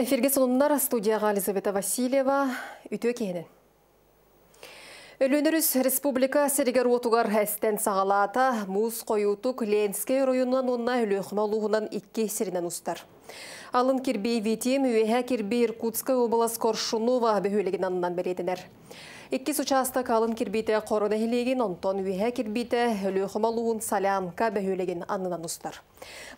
Эфирге сонундар студияға Елизавета Васильева үтө кенен. Өлөніріс республика серегер отугар әстен сағалата муз қойутук Ленскей районынан онна өлөқіма луғынан икке ұстар. Алын кирбей витим, үйәһә кирбей Иркутская облас Коршунова бөхөлеген анынан бередінер. Иккис участок алын кирбейте қорына хилеген, онтон үйәһә кирбейте өлөқіма салянка бөхөлеген анынан ұстар.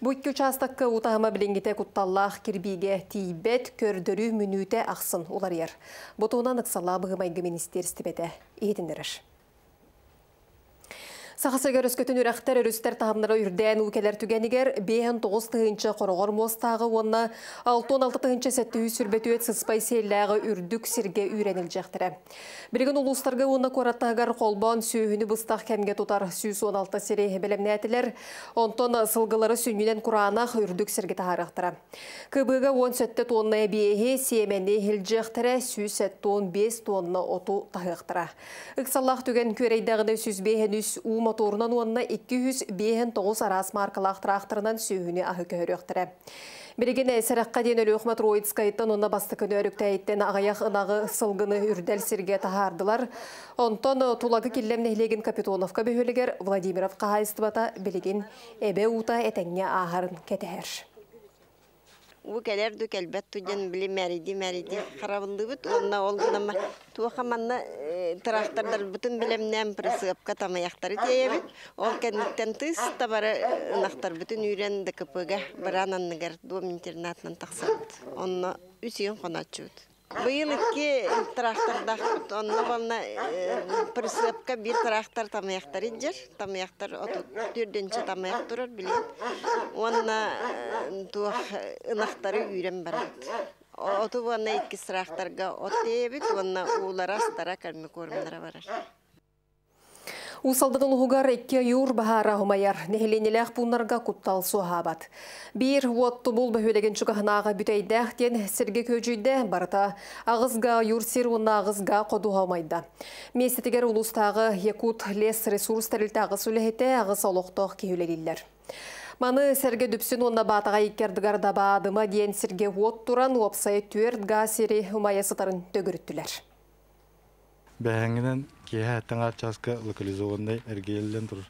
Бұ икки участокка утағыма білінгете құтталлақ кирбейге тейбет көрдірі мүнүте ақсын олар ер. Бұтуынан ұқсала бұғымайғы министерсті беті егетіндерір. Сақасыгар өскөтін үрәқтер өрістер тағымнары үрден өлкелер түгенігер 5-9 тұғынчы қорғыр мостағы онына 6-16 тұғынчы сәтті сүрбеті өт сыспай селләғы үрдік сірге үйреніл жақтыры. Бірген ұлыстарға оны қораттағар қолбан сүйіні бұстақ кәмге тұтар сүйіс 16 сері білімні әтілер, онтон сылғылары сүнінен құранақ үрдік сірге тағарақтыра. Кыбыға 10 сәтті тонны бейе семені хел жақтыры сүйіс сәтті 15 тонны оту тағықтыра. Үксаллақ түген көрейдағыны сүзбейін үс моторунан уонна 209 арас маркалақ тракторынан сүйіні ағы көріқтірі. Береген әсіраққа ден өлі ұқмат Роидскайттан онна басты күні өріктәйттен ағаяқ ынағы сылғыны үрдәл сірге тағардылар. Онтон тулагы келлем нәйлеген Капитоновка бөхілігер Владимировқа хайыстыбата білеген әбе ұта әтәңне ағарын кетәр. У келер ду келбет туден били мәриди мәриди харабынды бит онна ол гынама туаха манна трактордар бүтүн билемнен присыпка тамаяктары тиебит ол кенниттен тыс табары нахтар бүтүн үйрен дкпга барананныгар дом интернатынан таксат онна үсиен хоначут Быйыл икки тракторда онна болна присыпка бир трактор тамаяктар инжер, тамаяктар оту дүрдөнчө тамаяк турар билет. Онна тух ынактары үйрен барат. Оту болна онна. Усалдатын ұлғығар әкке юр бағара ғымайар, нехеленеләқ бұнларға құттал суғабат. Бір уотты бұл бөхөлеген чүгіғынаға бүтәйдәқтен сірге көжүйді барыта ағызға юр сир ұнна ағызға қоду ғалмайды. Местетігер ұлыстағы Якут лес ресурс тәрілтағы сүліхеті ағыз олықтық. Маны сәрге дүпсін онна батаға иккердігар дабадыма дейін сірге от туран опсай түрт ға сері ұмайасытарын төгіріттілер. Бәһәңгенен кеһә таңа часка локализованный эргейлен тур.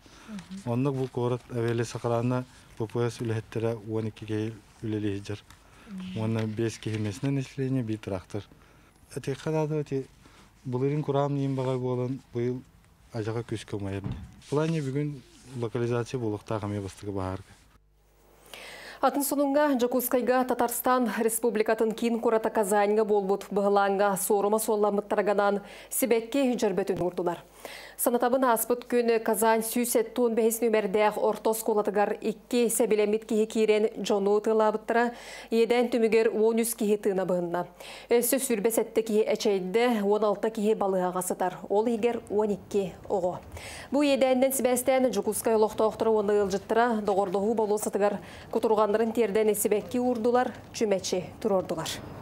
Онны бу корат әвеле сақарана ППС үләһтәре 12 кей җир. Онны 5 кеһмесне нешлене би трактор. Әти хадады әти булырын курам ним багай болан быел ажага күз көмәйер. Плане бүген локализация булыкта гаме бастыгы бар. Атын сонунга Жакускайга Татарстан Республикатын кин курата Казаньга болбут быһыланга сорума солламыттарганан Сибекке жүрбөтүн урдулар. Санатабын аспыт күн Казань сүйсет тун бәйс нөмердәк ортос колатыгар икки сәбилемит кихи кирен жону тылабыттыра еден түмігер 13 кихи тына быһынна. Өсі сүрбесетті кихи әчейді 16 кихи балыға ғасытар. Ол егер 12 оғы. Бу едәнден сібәстен Жукускай олықтауқтыры оны ылжыттыра доғырдығы болу күтұрғандырын терден есібәкки урдулар, чүмәчі тұрордулар.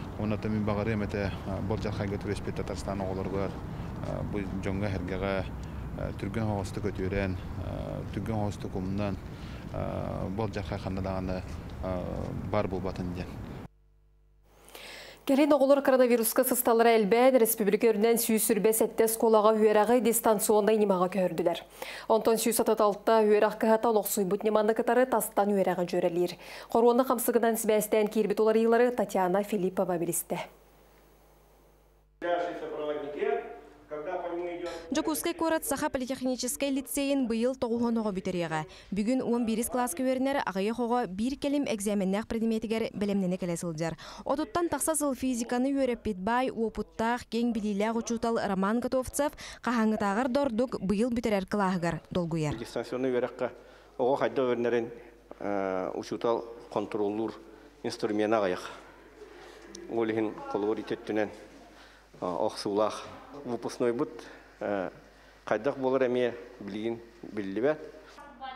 Оны тәми бағары мәтә болжа хайга туреспет Татарстан оғыларғар бұл жоңға хәргәға түрген хоғысты көтөрен, түрген хоғысты кумнан болжа хайхандадағаны бар бұл батын ден. Келен оғылыр коронавируска сысталыра әлбән республика өрінен сүйсүрбе сәттес колаға үйерағы дистанциондай немаға көрділер. Онтон сүйс ататалықта үйерақ кығата лоқсуй бұт неманды кытары тастан үйерағы жөрелер. Қоруаны қамсығынан сібәстен кербет олар Татьяна Филиппова білісті. Жокускай корат Саха политехническай лицейін бұйыл тоғуғаныға бүтереға. Бүгін 11 класс көверінер ағайы хоға бір келім экзаменнәқ предметігер білімнені келесілдер. Отуттан тақсасыл физиканы өріп бетбай, опуттақ, кең біліләғ ұчутал Роман Готовцев қағаңытағыр дордук бұйыл бүтерер қылағығар долгуяр. Дистанционный өрәққа оға қайда өрнерін учутал контроллур инструмент ағайық. олихин колур итеттүнен оқсулах выпускной бут кайдак болор эме билигин биллибе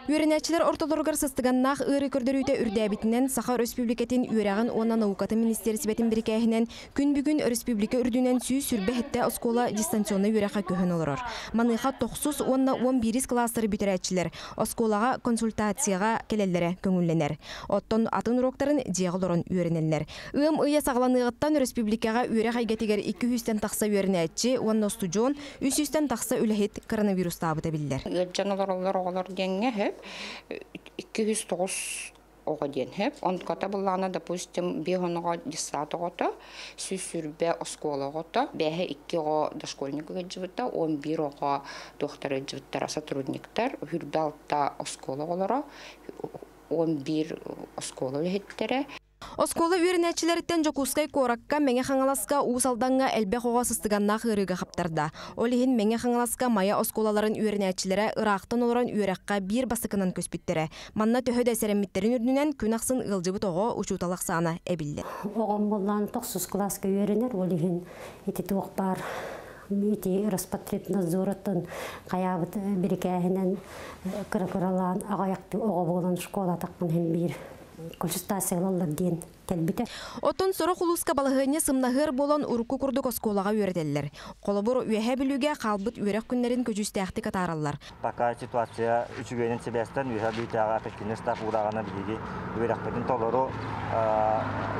Үйренәчілер ортолорғар сыстығаннақ үйрі көрдірүйті үрдәбітінен Саха Республикетін үйрәғін онан ауқаты министерсібетін бірікәйінен күн бүгін Республика үрдінен сүй сүрбәхетті оскола дистанционы үйрәға көхін олырыр. Маныға 9 онна 11 кластыр бүтірәчілер осколаға консультацияға келелері көңілленер. Оттон атын уроктарын диағылырын үйренелер. Үм ұя сағланығыттан Республикаға үйрәға гетігер 200-тен тақса үйренәтчі, онна студион 300-тен тақса үләхет коронавирус табыта білдер. Өтжен олар олар олар 209 жүз тоғыз он кота допустим бегонога диссата гото сүсүрбе оскола гото бэхе икки го дошкольник он бир ого доктор гэджибиттара сотрудниктар алтта он бир Оскола үйренәчиләрттен жокускай коракка меңе хаңаласка уусалданга элбе хога сыстыганна хырыга хаптарда. Олихин меңе хаңаласка мая осколаларын үйренәчиләре ырактан олоран үйрәкка бир басыкынан көспиттере. Манна төһө дә сәреммиттерин үрдүнән күн аксын ылжыбы того учуталак сана эбилде. Оғам болдан 9 класска үйренер, олихин ити туық бар ити распотреб надзоратын каябыт бирикәһинен кыры-кыралан агаяқты оға болан школа таққан бир консультациялалар диен келбите. Оттон соро хулуска балыгыне сымнахыр болан урукку курдук осколага үйрәделләр. Колобур үйәһә билүгә калбыт үйрәк күннәрен көҗүстәхти катараллар. Пока ситуация үчүгенен себестен үйә битага пекинес та урагана биги үйрәк битен толору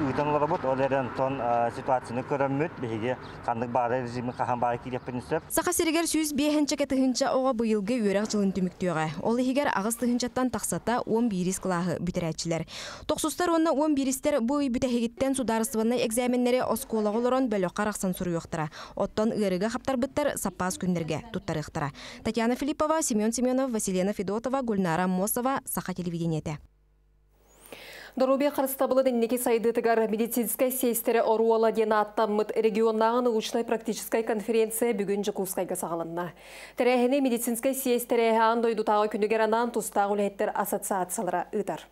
үтен ларбот олерен тон ситуацияны көрөммөт биги кандык бары режимы кахан бары килеп пенсеп. Саха сиригер сүз биһенче кетихинче ога быйылгы үйрәк жылын түмүктүгә. Ол ихигер агыс тыһынчаттан таксата 11 клагы битерәчләр. Токсустар онна 11 бу буй бүтәһигиттен сударстваны экзаменнери осколаголорон бөлө караксан суруйоктара. Оттон ырыга хаптарбыттар саппас күндерге туттарыктара. Татьяна Филиппова, Семен Семенов, Василена Федотова, Гульнара Мосова, Саха телевидениете. Дорубе қарыстабылы діннеке сайдытыгар медицинскай сейстері оруала дена аттаммыт регионнағын ұлыштай практическай конференция бүгін Жықускайға сағалынна. Тәрәхіне медицинскай сейстері андойду тағы күнігер анан тұстағы үлеттер ассоциациялары ұтар.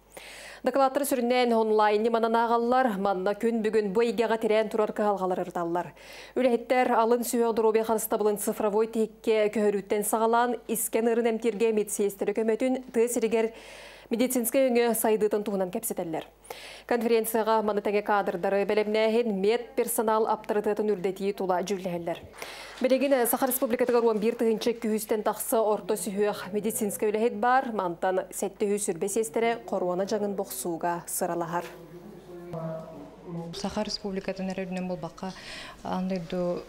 Докладтар сүрінен онлайны мананағалар, манна күн бүгін бойгеға терен тұрар кағалғалар ырталар. Үлеттер алын сүйе дорубе қарыстабылын цифровой текке көхөрүттен сағалан, isken ырын әмтерге медсейстері көметін тысырігер медицинская өңі сайдытын туғынан кәпсетелер. Конференцияға маны тәңе кадрдары бәлемнәхен мед персонал аптырытытын үрдеті тула жүрләһелләр. Белегін Саха Республикатыға руан бір тығынчы күйістен тақсы орто сүйіқ медицинская өләхет бар, мантан сәтті сүрбес естері қоруана жаңын боқсуға сыралахар. Саха Республикатын әрі бұл баққа андайду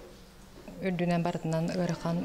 үрдінен барытынан ұрықан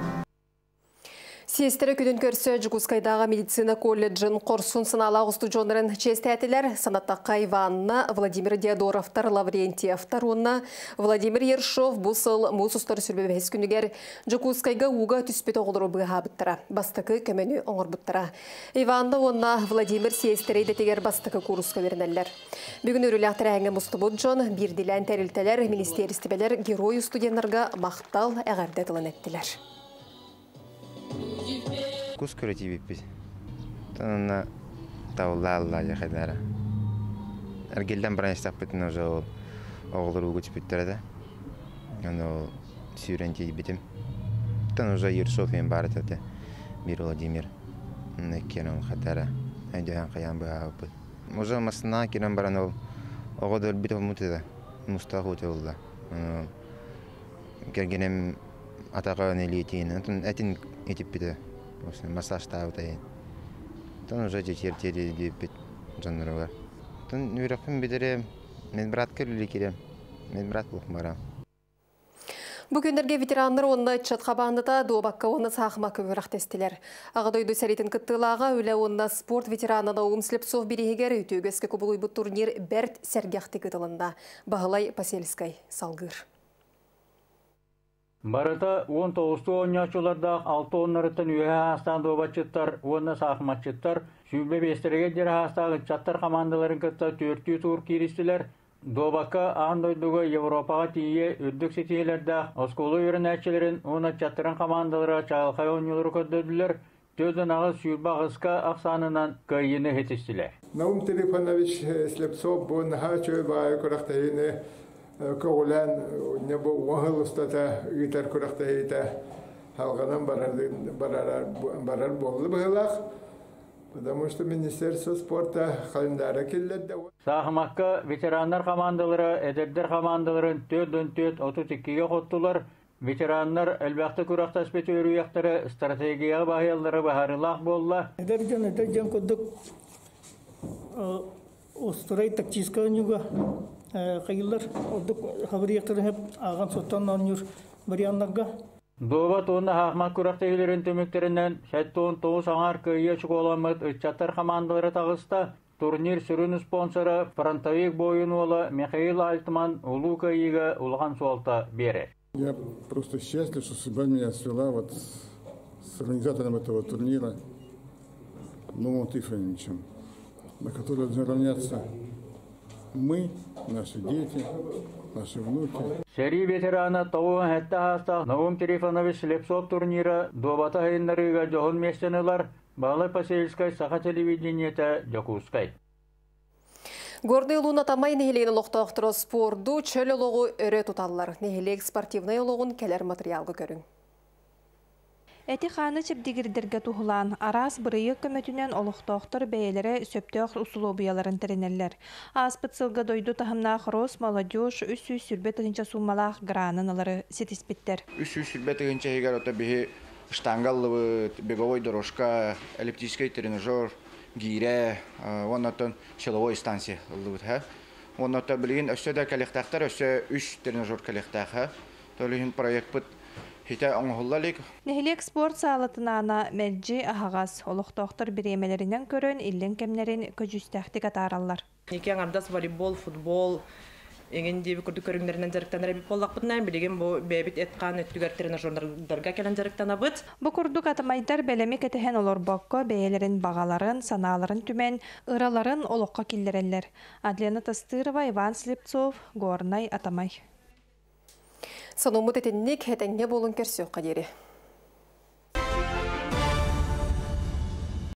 Сиестері күдін көрсі Жүгускайдағы медицина колледжін қорсын сынала ғысты жонырын честәтілер санаттаққа Иванна, Владимир Диадоровтар, Лаврентьевтар, онна Владимир Ершов, Бусыл, Мусустар сүрбебес күнігер Жүгускайға уға түспет оғылыры бұға бұттыра, бастықы көмені оңыр бұттыра. Иванна, онна Владимир сиестері детегер бастықы курсқа вернелер. Бүгін үріліқтір әңі мұстыбыд жон, бірділән тәрілтелер, министерістібелер, герой студенларға мақтал әғәрді тылын Кус көрөти биппит. Танна таула алла яхадара. Аргелден баран стаппытын уже ол оғылыр угуч бүттірді. Оны ол сүйрен тей бітім. Тан уже Ершов мен бары тәді. Бір Владимир. Керен хатара. Әйдіған қаян бұға өпіт. Уже масына керен баран ол оғыдыр біт олмутыда. Мустағы өте олда. Кергенем атаға нелетейін. Әтін етіп біті. Осы массаж тағы тайын. Тон уже жетер тері деп бит жанрыға. Тон үйрәкпен бедере мен брат керлі керем. Мен брат бұлқым барам. Бүгіндерге ветеранлар онна чатқа бандыта дуабакка оны сақыма көбірақ тестілер. Ағадойды сәретін күттілаға өлі онна спорт ветеранына оғын Слепцов берегер үтігеске көбілуй бұл турнир бәрт сәргяқты күтілында. Бағылай Пасельскай салғыр. Барыта 19-ту оньячуларда 6 оннарытын үйе астан добачыттар, онна сақыматчыттар, сүйбе бестереге жер чаттар командаларын кытта 400 тур киристілер, Добака андойдуга Европаға тие үрдік сетиелерді осколу үйрінәтчілерін оны чаттырын командалары чағылқай ойнылары көддөділер, төзін ағыз сүйірба ғызқа ақсанынан көйіні хетістілер. Наум Телефонович Слепцов бұл наға чөй бай көғілән не бұл оңғыл ұстата үйтер көрақтайыта халғанан барар болды бұғылақ. Потому что Министерство спорта календаря келлерде. Сахмакка ветераннар командалары, эдердер командаларын төдөн төт оту тиккиге хоттулар. Ветераннар әлбәқті күрақтас бет өрüяқтары стратегияға бағиялары бағарылақ болла. Эдерден эдерден көдік острай тактическа нюга кайылар одук хабарияқтары хеп аған соттан норнюр бариянларга Доба туынна хақмат күрәктегілерін төмектерінен шәттуын тоғыз аңар көйе чуголамыт үтчаттар командалары тағыста турнир сүрін спонсоры фронтовик бойын олы Михаил Альтман улу көйеге улған суалта бере. Я просто счастлив, что судьба меня свела вот с организатором этого турнира Новым Тифоновичем, на который должны равняться мы, наши дети, наши внуки. Сери ветерана тоуын хәтті хаста Наум Трифонович Слепцов турнира добата хайынларыга жоғын местенелар Балы Пасельскай саха телевидениета Жакускай. Горный луна тамай нехилейін лоқтақтыры спорду чөлі лоғу өрі тұталылар. Нехилек спортивный лоғын келер материалғы көрің. Эти ханы чепдигирдерге тухулан арас бырыйы көмөтүнен олуқтоқтор бәйелері сөптөк усулубияларын теренеллер. Аспыт сылга дойду тахымнах рос молодежь үсү сүрбе тыгынча суммалах гранын сетиспиттер. Үсү сүрбе тыгынча ота бихи штангаллыбы, беговой дорожка, эллиптический тренажер, гире, оннотон силовой станция ыллыбыт ха. Оннота билигин өссө да үш тренажер калехтах Толихин проект Хите оңғыллалик. Нехилек спорт салатынана мәджи ахагас олықтоқтыр биремелеринен көрөн иллен кемнерин көжүстәхтик атараллар. Некен ардас волейбол, футбол, Еген деби күрдү көрүңдөрүнөн жарыктан рәби боллакпытнан билеген бу бебит эткан өттүгөр тренажерларга келен жарыктан абыт. Бу курдук атамайдар белеми кетехен олор бокко бейлерин багаларын, санааларын түмен, ыраларын олокка киллереллер. Адлена Тастырова, Иван Слепцов, Горнай Атамай. Саномут етеннік әтәңне болын көрсеу қадері.